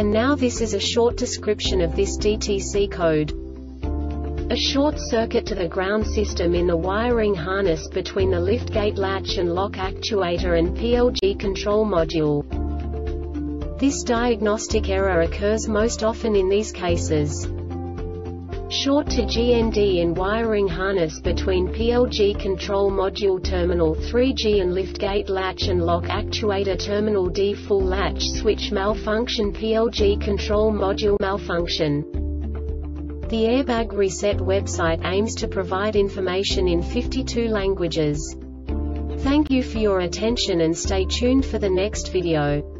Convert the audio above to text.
And now this is a short description of this DTC code. A short circuit to the ground system in the wiring harness between the liftgate latch and lock actuator and PLG control module. This diagnostic error occurs most often in these cases. Short to GND in wiring harness between PLG control module terminal 3G and liftgate latch and lock actuator terminal D full latch switch malfunction PLG control module malfunction. The Airbag Reset website aims to provide information in 52 languages. Thank you for your attention and stay tuned for the next video.